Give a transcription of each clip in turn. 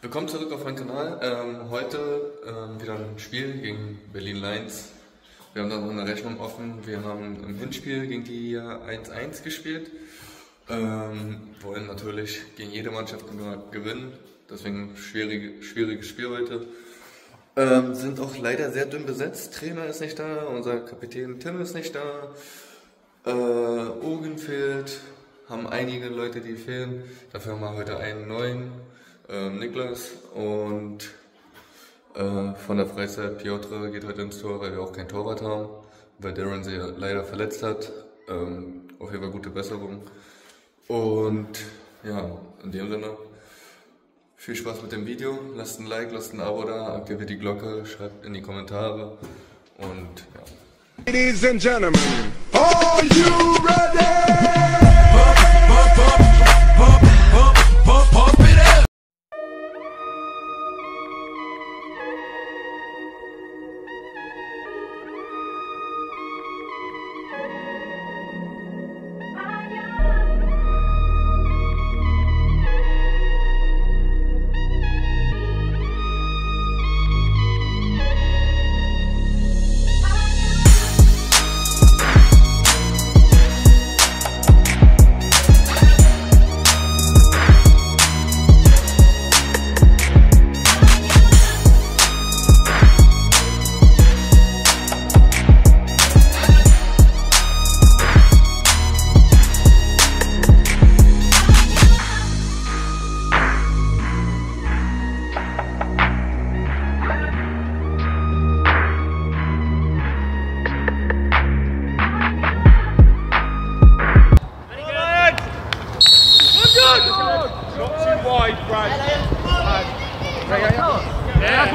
Willkommen zurück auf meinen Kanal. Ähm, heute ähm, wieder ein Spiel gegen Berlin Lions. Wir haben da noch eine Rechnung offen. Wir haben im Hinspiel gegen die 1-1 gespielt. Ähm, wollen natürlich gegen jede Mannschaft gewinnen. Deswegen schwierige, schwieriges Spiel heute. Ähm, sind auch leider sehr dünn besetzt. Trainer ist nicht da, unser Kapitän Tim ist nicht da. Äh, Ogen fehlt, haben einige Leute, die fehlen. Dafür haben wir heute einen neuen, äh, Niklas. Und äh, von der Freizeit Piotr geht heute ins Tor, weil wir auch kein Torwart haben, weil Darren sich leider verletzt hat. Ähm, auf jeden Fall gute Besserung. Und ja, in dem Sinne, viel Spaß mit dem Video. Lasst ein Like, lasst ein Abo da, aktiviert die Glocke, schreibt in die Kommentare und ja. Ladies and gentlemen, are you ready? wide,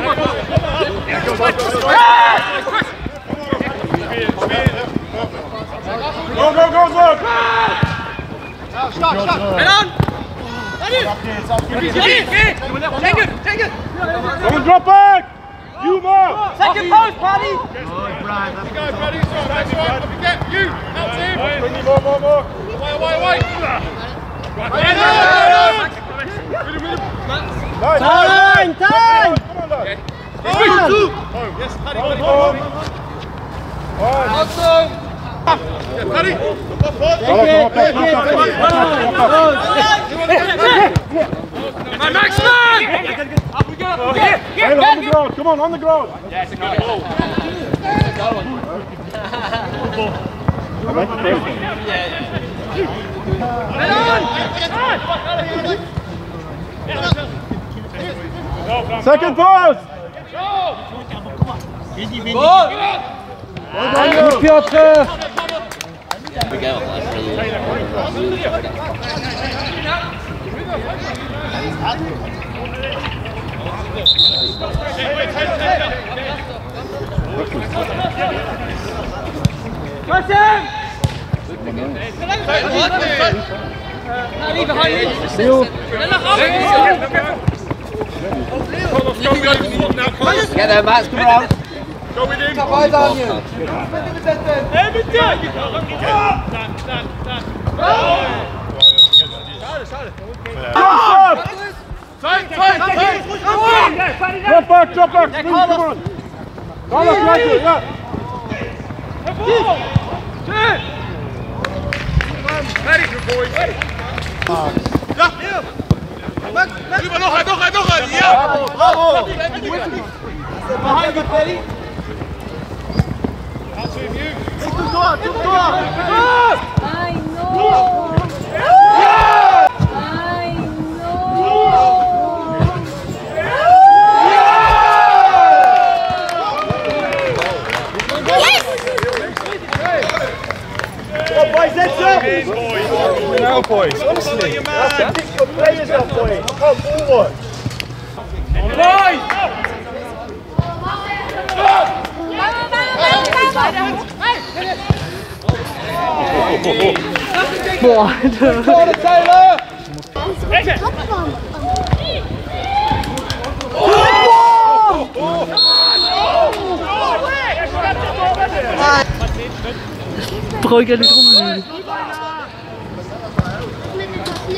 Go, go, go, look! Stop, stop! Head on! Take it! Take it! Take drop back! You move! Second post, Paddy! Good, Brad. Let's go, Paddy. You get you. Bring it more, more, more. Away, away, away. Time, time! Come on, lad. Home. Yes, Paddy, Paddy, Paddy. Awesome. Yeah, Paddy. My Maxman! Up we go, up we go. Hey, on the ground. Come on, on the ground. Yeah, it's a good ball. Second post! Go! Piotr! We got left. Martin! Leave you! Get there, Matt. Come around. Go with him. Ball on you! Drop back, drop back. Please, come on. Carlos, right there, yeah. Ready, boys. Ready. Ja. Über noch ein, noch ein, noch ein. Ja. Bravo. Behind you, Paddy! Zum Tor, zum Tor! I know. I know. Boys, that's up! Now, boys. Honestly. That's it, Play yourself, boy. Come forward. Nice! Boah, Vorne, Taylor! Oh! Brauche ich gar nicht rumliegen.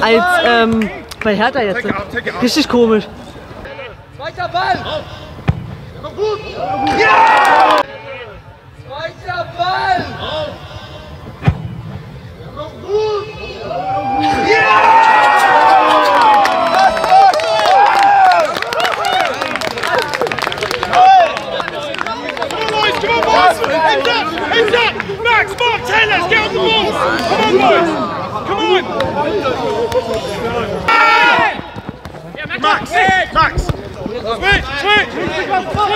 Als ähm, bei Hertha jetzt. Richtig komisch. Zweiter Ball! Gut! Ja! Zweiter Ball! Gut! Max, Mark, Taylor, get on Max! Max! Switch! Switch!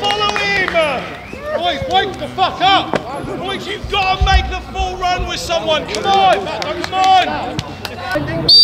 Follow him! Boys, wake the fuck up! Boys, you've got to make the full run with someone. Come on! Come on!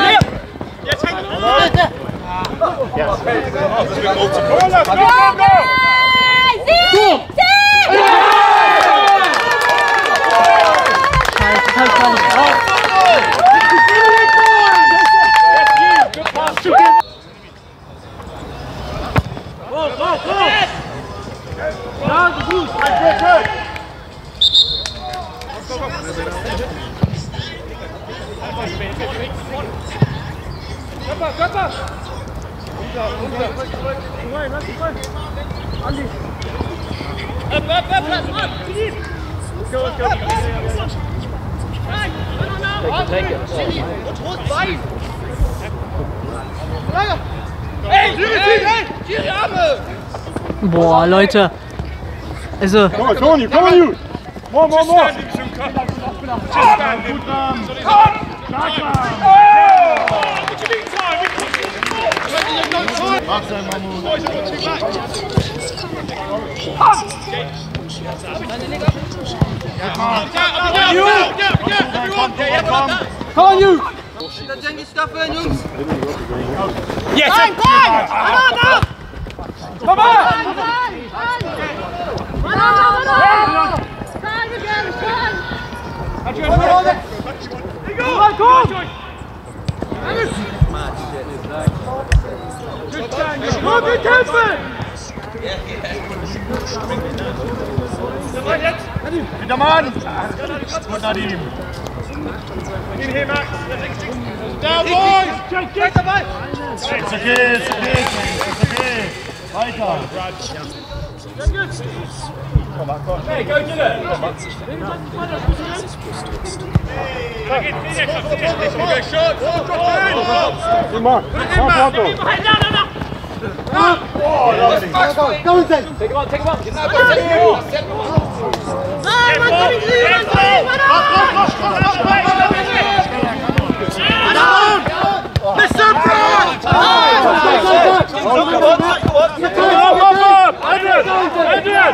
Kappa, kappa! Boah, Leute. Also, Come on, Tony, come on, you! More, more, more! Just standing. Last time, Mamu. Boys, I've got two back. Come on, you! Yes! Bang, bang! Come on now! Come on! Bang, bang, bang! Wir kämpfen! Wieder Mann! Gut, Nadim. In here, Max. Boys! Geht dabei! Ist okay, ist okay, ist okay. Weiter. Hey, go Oh, go, Vincent! Take on, on! On! Come on, come on! Adrian! Adrian!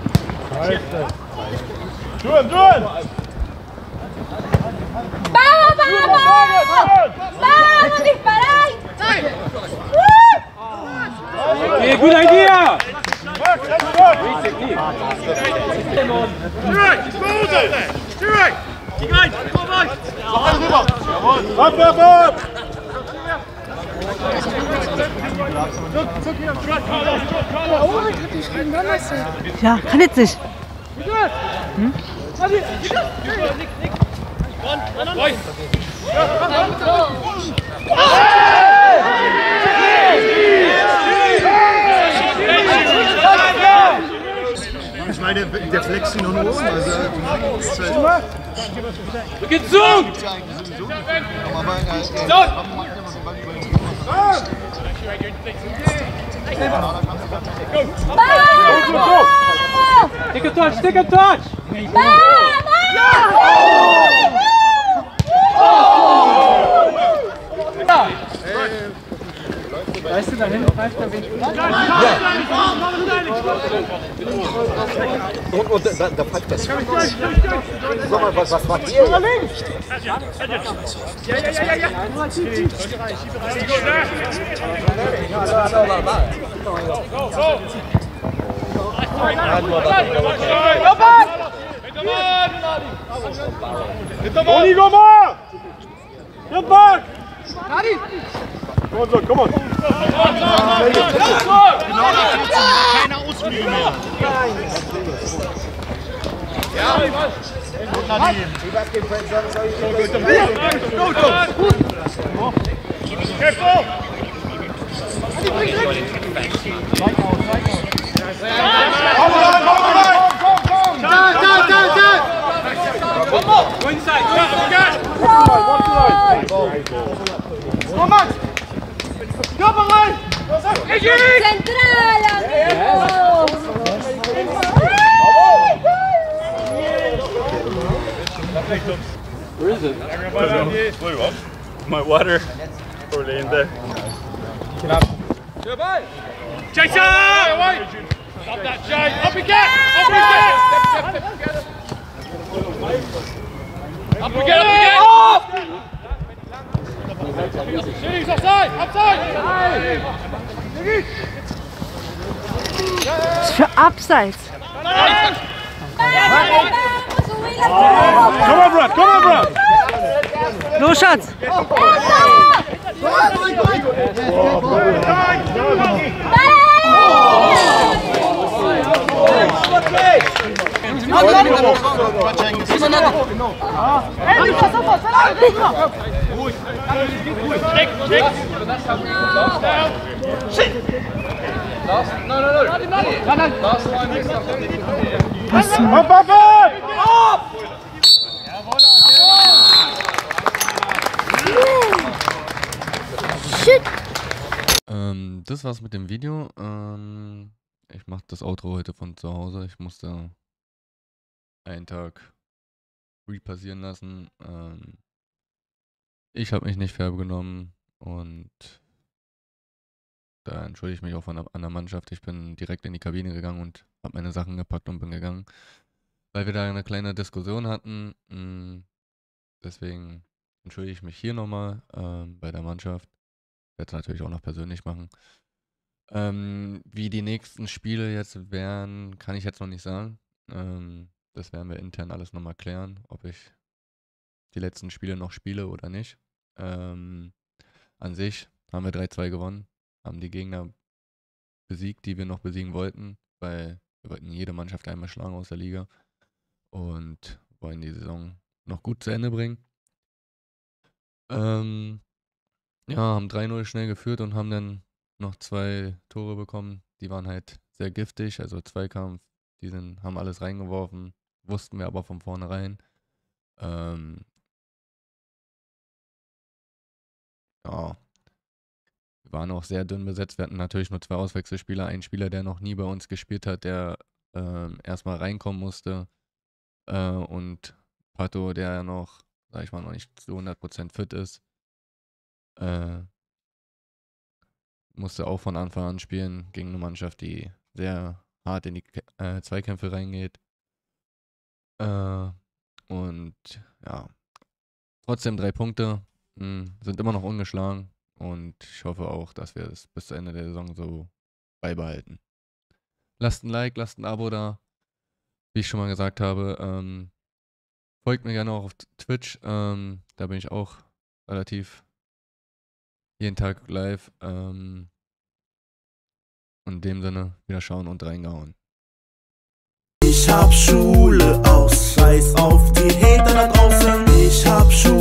Adrian! Durch, durch! ¡Vamos, vamos! ¡Vamos, disparar! Yeah, good idea! Ab, ab, ab! Ja, kann jetzt nicht. Ich meine, der, flext ihn noch um. Also, das ist halt, Gezoomt! Take a touch, take a touch! Weißt du, da hinten pfeift der Wind. und, und da, da pfeift das. Sag mal, was, was macht ihr? Oni go ma! Get back! Come on, look, come on. Keiner ausfliegen mehr. Ja, Übergeben, soll ich Gut, gut. Careful! Hold! Where is it? Blue one. My water. Probably in there. Get up. Jason! Up that, Jay. Up again! get. Up again! get. get step. Up we get, up we get. Up. Shooting's offside, offside. Für abseits. Come on, Brad, No shots! Brad. Los, Oh. Schatz. Up, up, up! Ähm, das war's mit dem Video. Ähm, ich mache das Outro heute von zu Hause. Ich musste einen Tag repassieren lassen. Ähm, ich habe mich nicht fair genommen und da entschuldige ich mich auch von der, an der Mannschaft. Ich bin direkt in die Kabine gegangen und habe meine Sachen gepackt und bin gegangen, weil wir da eine kleine Diskussion hatten. Mm, Deswegen entschuldige ich mich hier nochmal ähm, bei der Mannschaft. Werde es natürlich auch noch persönlich machen. Ähm, wie die nächsten Spiele jetzt wären, kann ich jetzt noch nicht sagen. Ähm, das werden wir intern alles nochmal klären, ob ich die letzten Spiele noch spiele oder nicht. Ähm, an sich haben wir 3-2 gewonnen, haben die Gegner besiegt, die wir noch besiegen wollten, weil wir wollten jede Mannschaft einmal schlagen aus der Liga und wollen die Saison noch gut zu Ende bringen. Ähm, ja, haben 3-0 schnell geführt und haben dann noch zwei Tore bekommen. Die waren halt sehr giftig, also Zweikampf, die sind, haben alles reingeworfen, wussten wir aber von vornherein. Ähm, ja, wir waren auch sehr dünn besetzt. Wir hatten natürlich nur zwei Auswechselspieler. Ein Spieler, der noch nie bei uns gespielt hat, der äh, erstmal reinkommen musste. Äh, und Pato, der noch, sag ich mal, noch nicht zu 100% fit ist. Äh, musste auch von Anfang an spielen gegen eine Mannschaft, die sehr hart in die äh, Zweikämpfe reingeht. Äh, und ja, trotzdem drei Punkte mh, hm, sind immer noch ungeschlagen und ich hoffe auch, dass wir es bis Ende der Saison so beibehalten. Lasst ein Like, lasst ein Abo da. Wie ich schon mal gesagt habe, ähm, folgt mir gerne auch auf Twitch. Ähm, da bin ich auch relativ jeden Tag live. Ähm, und in dem Sinne, wieder schauen und reingehauen. Ich hab Schule aus, scheiß auf die Hater da draußen. Ich hab Schule.